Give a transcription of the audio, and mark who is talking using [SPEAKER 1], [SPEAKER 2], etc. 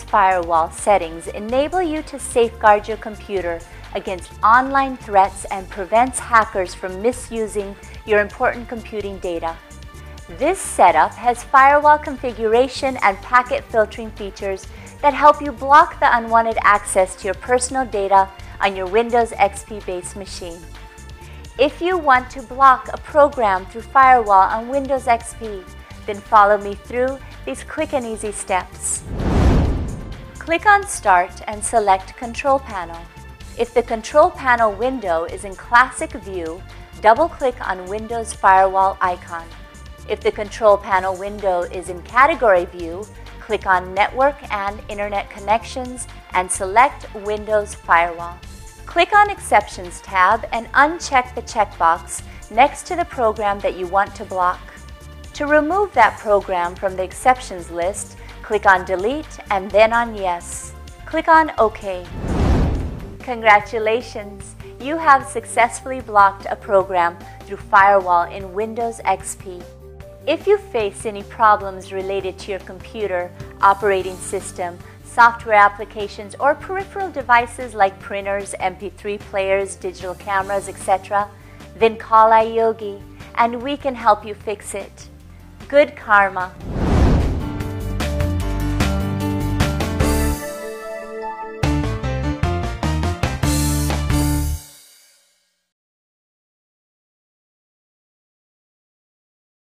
[SPEAKER 1] firewall settings enable you to safeguard your computer against online threats and prevents hackers from misusing your important computing data. This setup has firewall configuration and packet filtering features that help you block the unwanted access to your personal data on your Windows XP based machine. If you want to block a program through firewall on Windows XP, then follow me through these quick and easy steps. Click on Start and select Control Panel. If the Control Panel window is in Classic View, double-click on Windows Firewall icon. If the Control Panel window is in Category View, click on Network and Internet Connections and select Windows Firewall. Click on Exceptions tab and uncheck the checkbox next to the program that you want to block. To remove that program from the exceptions list, click on Delete and then on Yes. Click on OK. Congratulations! You have successfully blocked a program through Firewall in Windows XP. If you face any problems related to your computer, operating system, software applications, or peripheral devices like printers, MP3 players, digital cameras, etc., then call iYogi and we can help you fix it. Good karma.